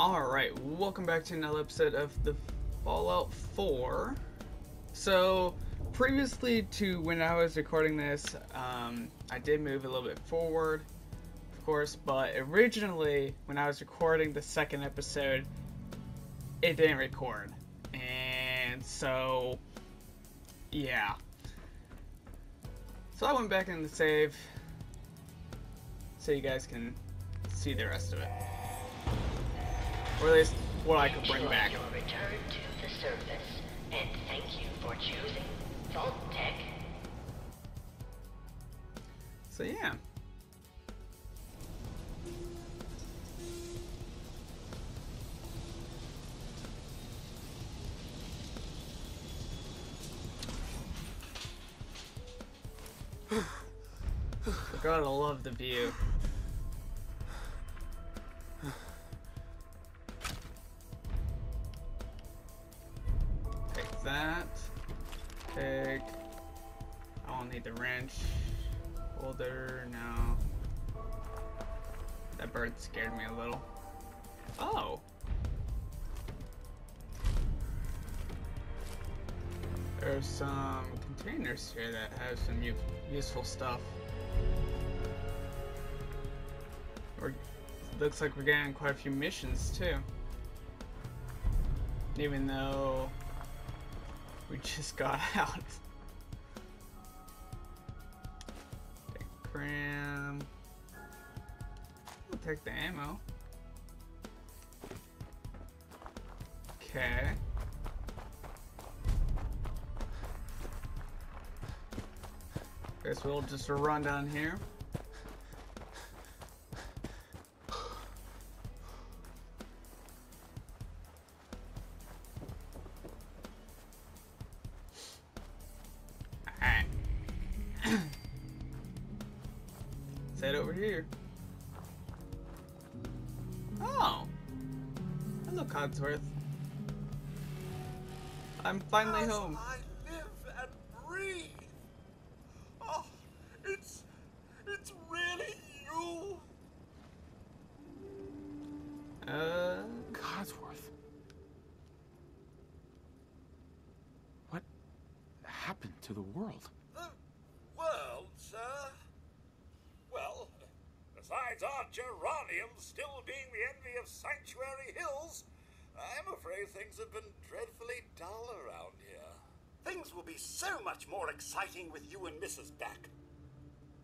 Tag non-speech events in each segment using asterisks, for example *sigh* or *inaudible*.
Alright, welcome back to another episode of the Fallout 4. So, previously to when I was recording this, um, I did move a little bit forward, of course, but originally, when I was recording the second episode, it didn't record. And so, yeah. So I went back in the save, so you guys can see the rest of it. Or at least what I could bring Enjoy back. Your return to the surface, and thank you for choosing Vault Tech. So yeah. Gotta love the view. Scared me a little. Oh! There's some containers here that have some useful stuff. We're, looks like we're getting quite a few missions too. Even though we *laughs* just got out. Take the ammo. Okay. Guess we'll just run down here. Besides our geraniums still being the envy of Sanctuary Hills, I'm afraid things have been dreadfully dull around here. Things will be so much more exciting with you and Mrs. Beck.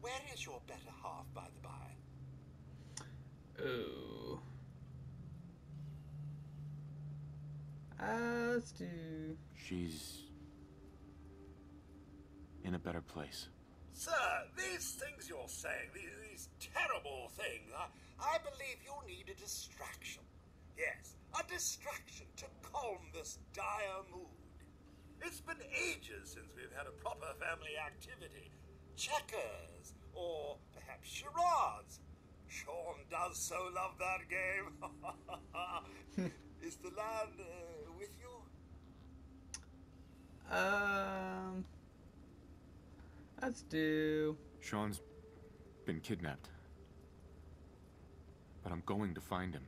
Where is your better half, by the by? ooh. Uh, let's do. She's in a better place. Sir, these things you're saying, these, these terrible things, I, I believe you need a distraction. Yes, a distraction to calm this dire mood. It's been ages since we've had a proper family activity. Checkers, or perhaps charades. Sean does so love that game. *laughs* Is the lad uh, with you? Um. Let's do. Sean's been kidnapped. But I'm going to find him.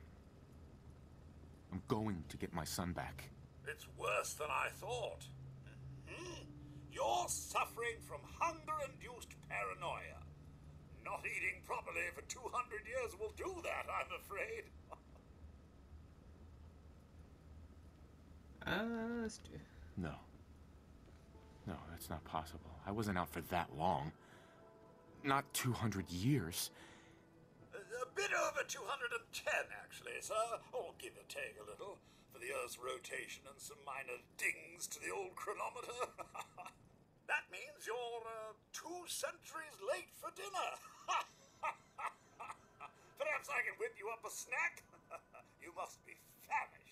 I'm going to get my son back. It's worse than I thought. Mhm. You're suffering from hunger-induced paranoia. Not eating properly for 200 years will do that, I'm afraid. Uh, let's do. No. No, that's not possible. I wasn't out for that long. Not 200 years. A bit over 210, actually, sir. Or give or take a little, for the Earth's rotation and some minor dings to the old chronometer. *laughs* that means you're uh, two centuries late for dinner. *laughs* Perhaps I can whip you up a snack? you must be famished.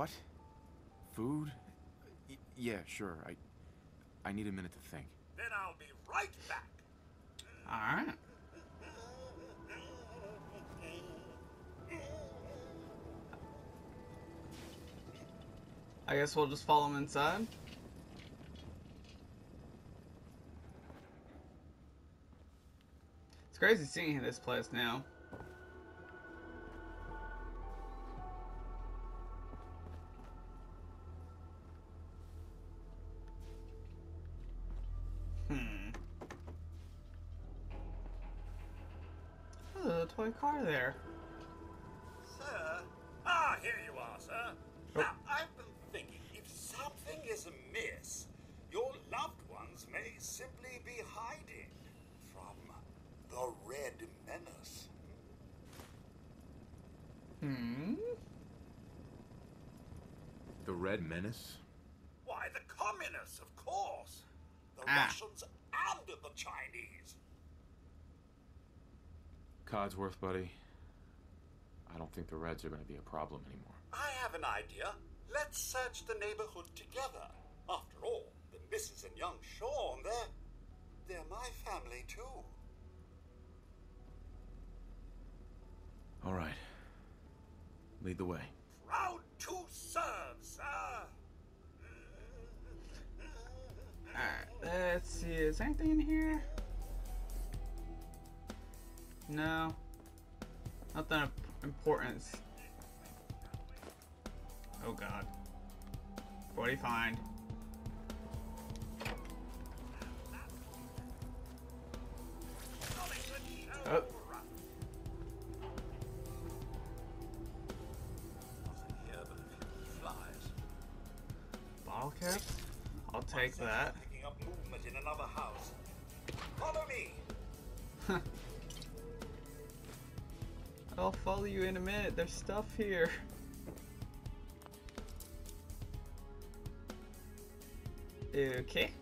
What? Food? Y- yeah, sure. I I need a minute to think. Then I'll be right back. Alright. I guess we'll just follow him inside. It's crazy seeing this place now. Red Menace? Why, the communists, of course. The Ah. Russians and the Chinese. Codsworth, buddy. I don't think the Reds are going to be a problem anymore. I have an idea. Let's search the neighborhood together. After all, the Mrs. and young Sean, they're. they're my family, too. All right. Lead the way. Proud to serve. Alright, let's see. Is anything in here? No. Nothing of importance. Oh god. What do you find? Oh. Take that. Picking up movement in another house. Follow me. I'll follow you in a minute. There's stuff here. *laughs* Okay.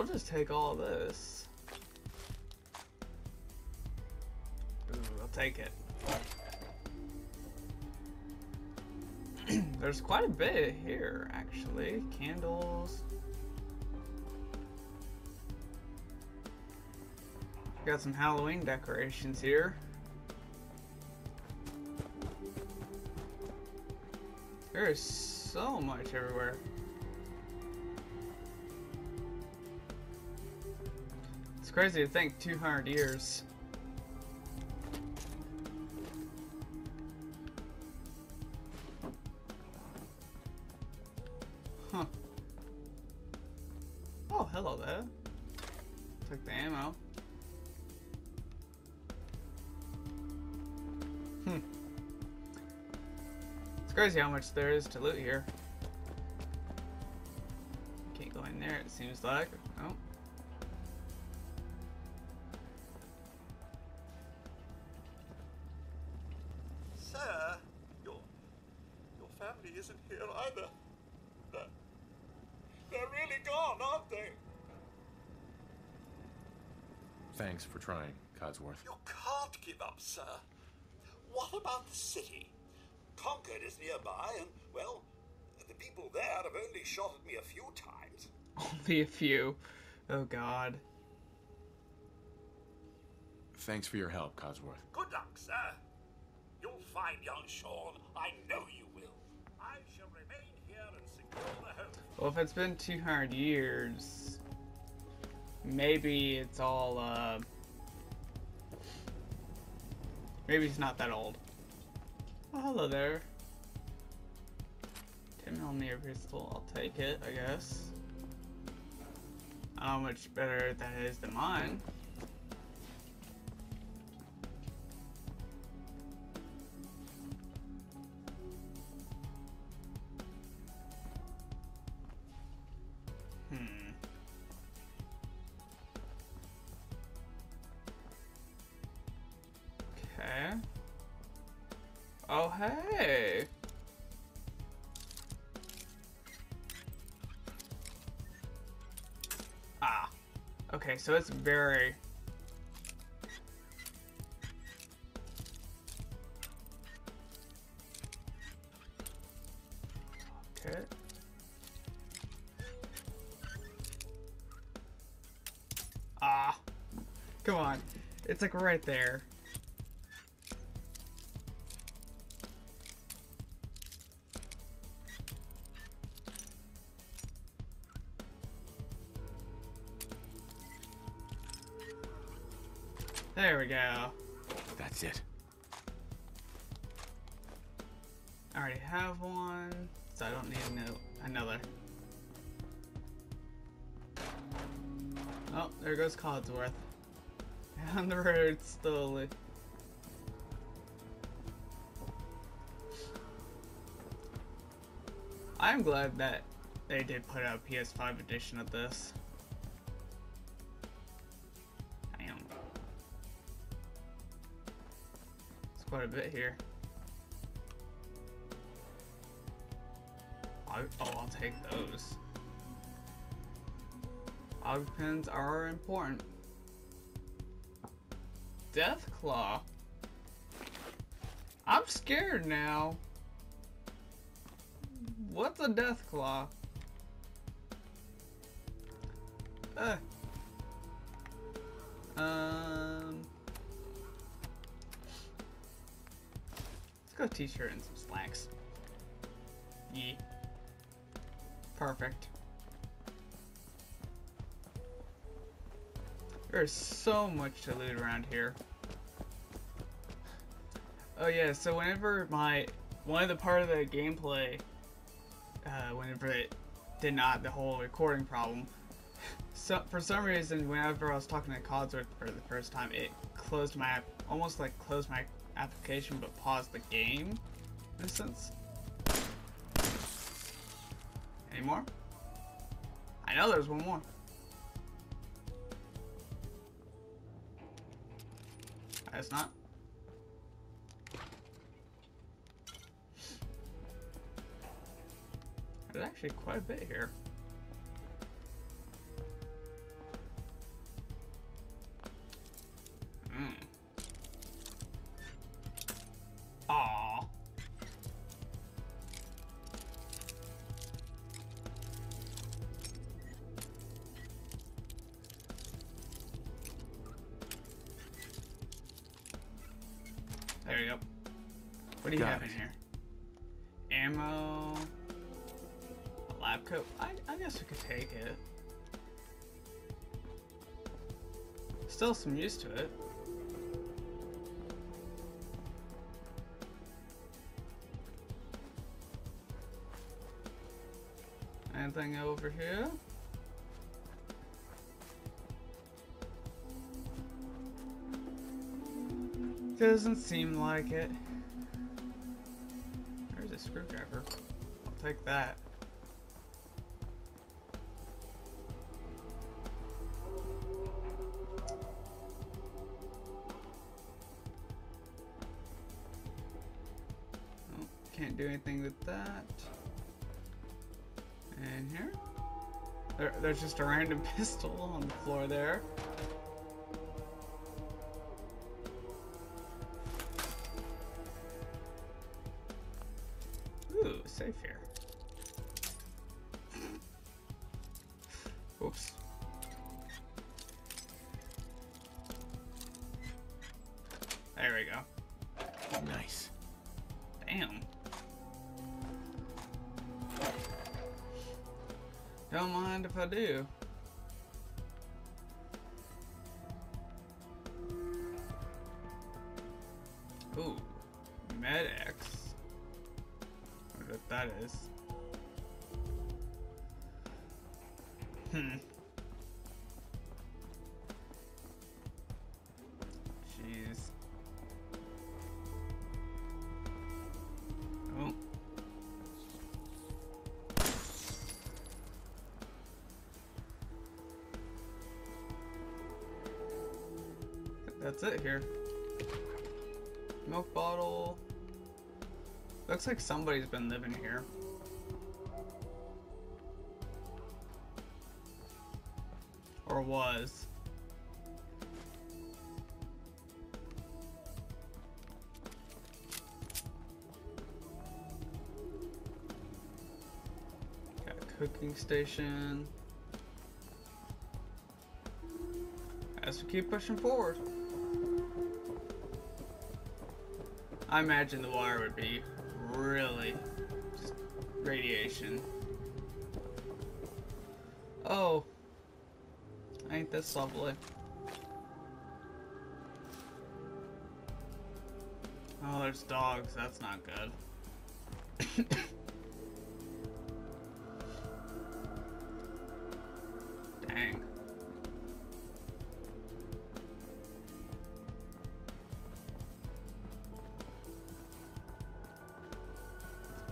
I will just take all this. Ooh, I'll take it. *clears throat* There's quite a bit here, actually. Candles. Got some Halloween decorations here. There is so much everywhere. It's crazy to think 200 years. Huh. Oh, hello there. Took the ammo. Hmm. It's crazy how much there is to loot here. Can't go in there, it seems like. City? Concord is nearby, and well, the people there have only shot at me a few times. *laughs* Only a few. Oh god. Thanks for your help, Codsworth. Good luck, sir. You'll find young Sean. I know you will. I shall remain here and secure the home. Well, if it's been 200 years, maybe it's all, uh. Maybe it's not that old. Oh, hello there. 10 millimeter pistol, I'll take it, I guess. I don't know how much better that is than mine. So it's very... Okay. Ah. Come on. It's like right there. There Goes Codsworth. Down the road slowly. I'm glad that they did put out a PS5 edition of this. Damn. It's quite a bit here. I, oh, I'll take those. Og pins are important. Deathclaw. I'm scared now. What's a Deathclaw? Uh. Um. Let's go t-shirt and some slacks. Yeah. Perfect. There's so much to loot around here. Oh yeah, so whenever my one of the part of the gameplay, uh, whenever it did not the whole recording problem, so for some reason whenever I was talking to Codsworth for the first time, it closed my app, almost like closed my application but paused the game, in a sense. Any more? I know there's one more. That's not. There's actually quite a bit here. What do you Got have in here? Ammo. A lab coat. I, I guess we could take it. Still some use to it. Anything over here? Doesn't seem like it. I'll take that. Can't do anything with that. And here? There, there's just a random *laughs* pistol on the floor there. We go. Nice. Damn. Don't mind if I do. that's it here. Milk bottle. Looks like somebody's been living here. Or was. Got a cooking station. As we keep pushing forward. I imagine the water would be really just radiation. Oh, ain't this lovely? Oh, there's dogs. That's not good. *coughs* *laughs*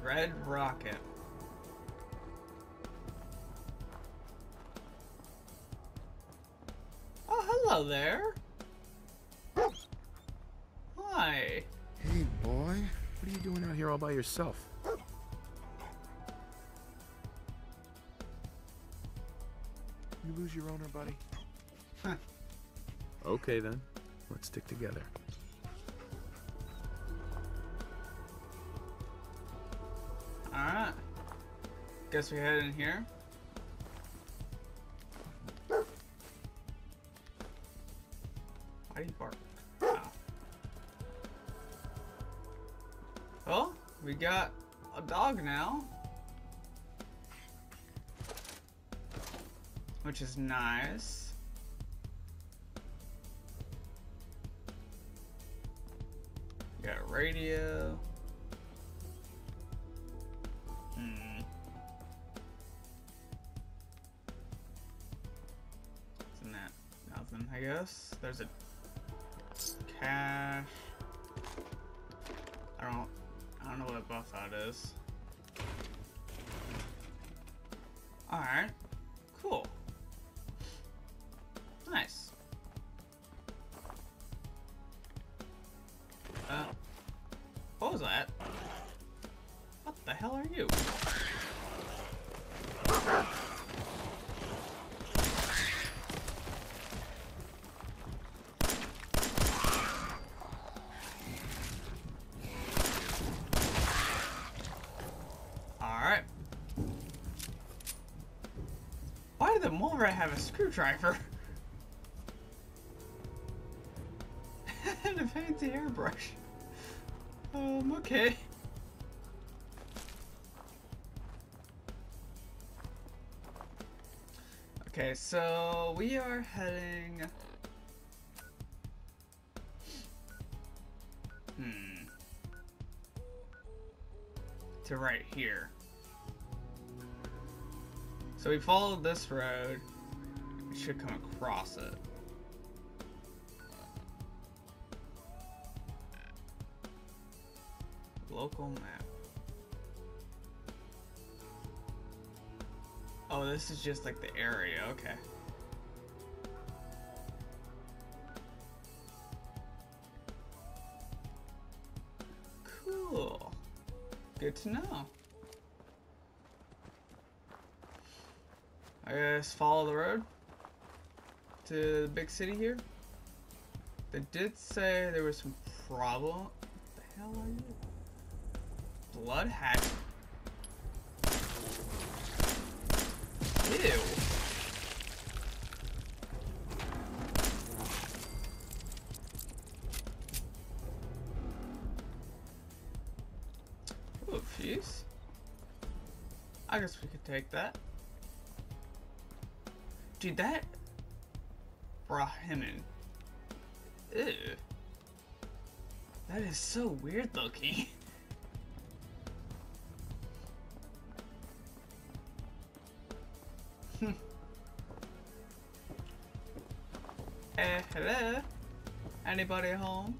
Red Rocket. Oh, hello there. Hi. Hey, boy. What are you doing out here all by yourself? You lose your owner, buddy? Huh. Okay, then. Let's stick together. Guess we head in here. Why do you bark? Oh. Well, we got a dog now. Which is nice. Got a radio. Guess? There's a cache. I don't I don't know what buff that is. Alright. Mole rat have a screwdriver? *laughs* and a fancy hairbrush. Um, okay. Okay, so we are heading. Hmm. To right here. So we followed this road. We should come across it. Local map. Oh, this is just like the area, okay. Cool. Good to know. I guess follow the road to the big city here. They did say there was some problem. What the hell are you? Blood hat. Ew. Ooh, fuse. I guess we could take that. Dude, that Brahmin. Ew. That is so weird looking. *laughs* Eh, hello? Anybody home?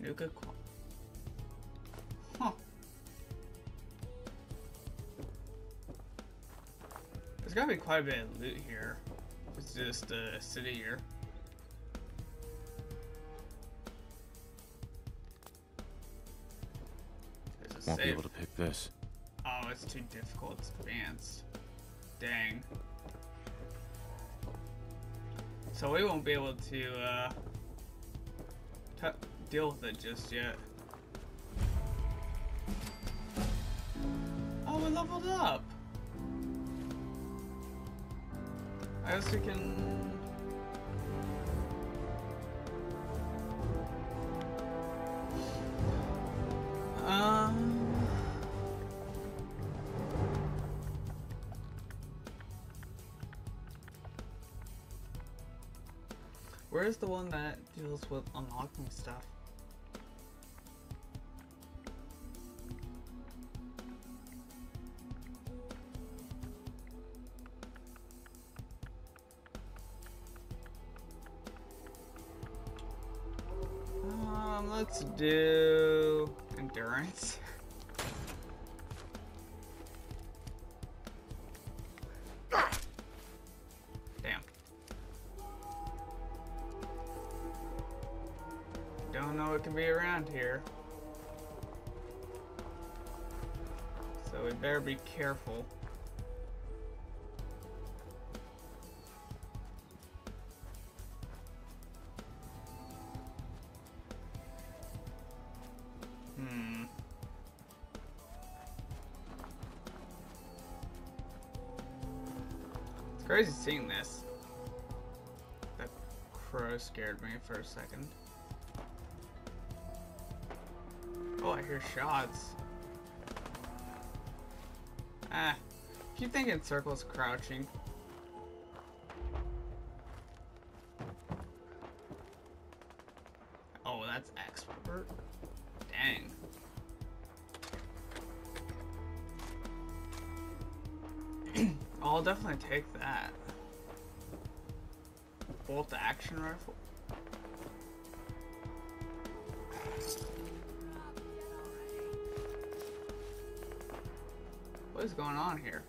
Nuka There's gotta be quite a bit of loot here. It's just a city here. There's a Won't be able to pick this. Oh, it's too difficult. It's advanced. Dang. So we won't be able to uh, deal with it just yet. Oh, we leveled up. I guess we can. Um. Where's the one that deals with unlocking stuff? Let's do endurance. Damn. Don't know what can be around here. So we better be careful. Scared me for a second. Oh, I hear shots. Ah, keep thinking circles crouching. Oh, that's expert. Dang. *clears throat* I'll definitely take that. Bolt action rifle. What is going on here?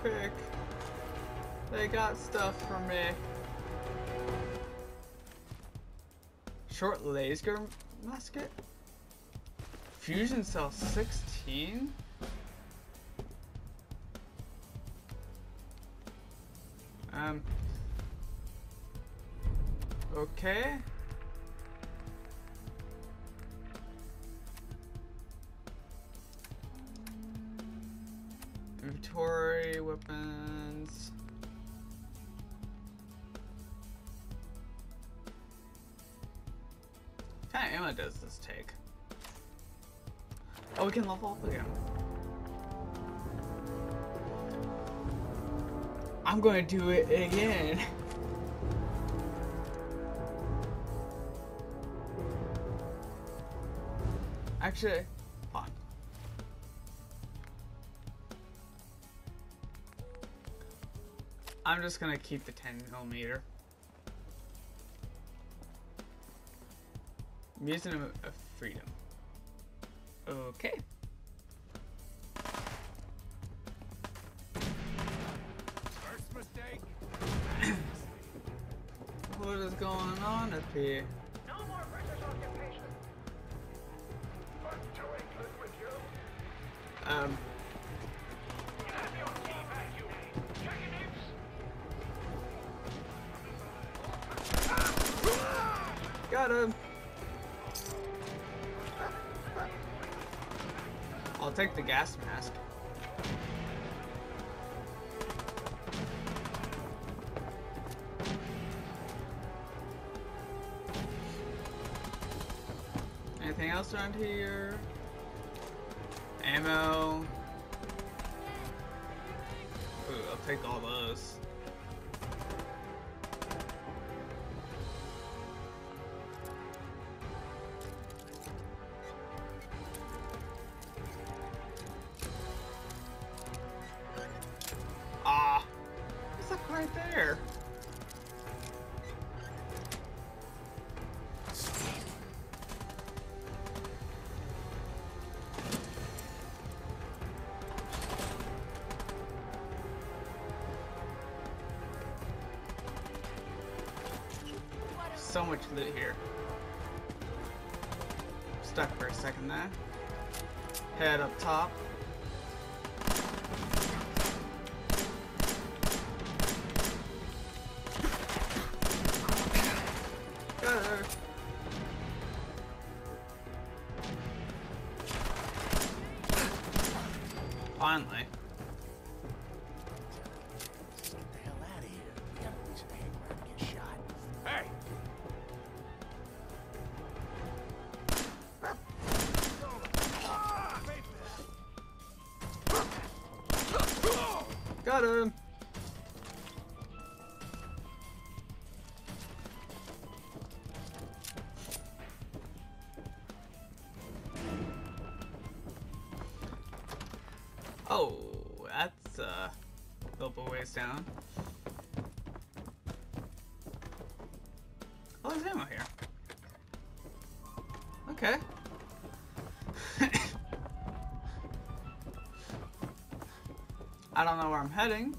Quick. They got stuff for me. Short laser musket? Fusion cell 16? Um. Okay. Inventory, weapons. What kind of ammo does this take? Oh, we can level up again. I'm going to do it again. *laughs* Actually, I'm just gonna keep the 10 millimeter. Museum of Freedom. Okay. First mistake. *coughs* What is going on up here? No more British occupation. With you. Um, him. I'll take the gas mask. Anything else around here? Ammo. Ooh, I'll take all those. So much loot here. Stuck for a second there. Head up top. Finally. Bit ways down. Oh, there's ammo here. Okay. *laughs* I don't know where I'm heading.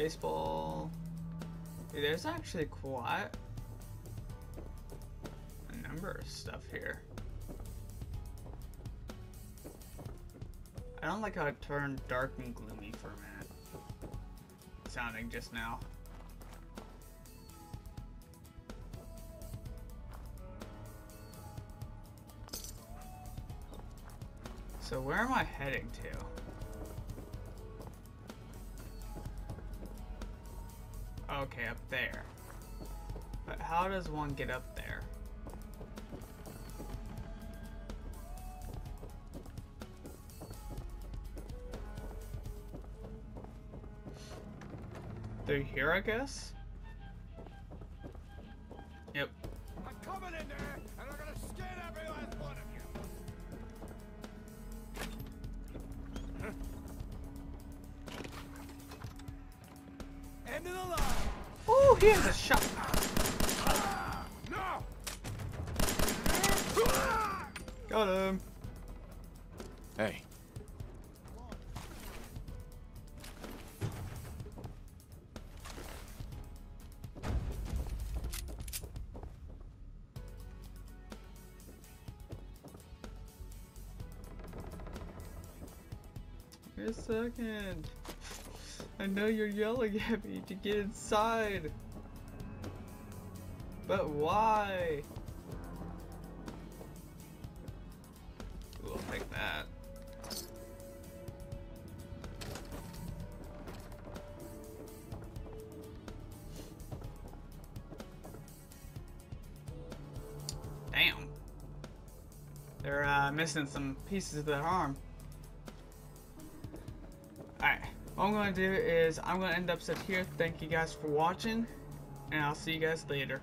Baseball. Dude, there's actually quite a number of stuff here. I don't like how it turned dark and gloomy for a minute. Sounding just now. So where am I heading to? Okay, up there. But how does one get up there? They're here, I guess? A second. I know you're yelling at me to get inside. But why? I'll take that. Damn. They're uh, missing some pieces of their arm. I'm going to do is I'm going to end up set here. Thank you guys for watching, and I'll see you guys later.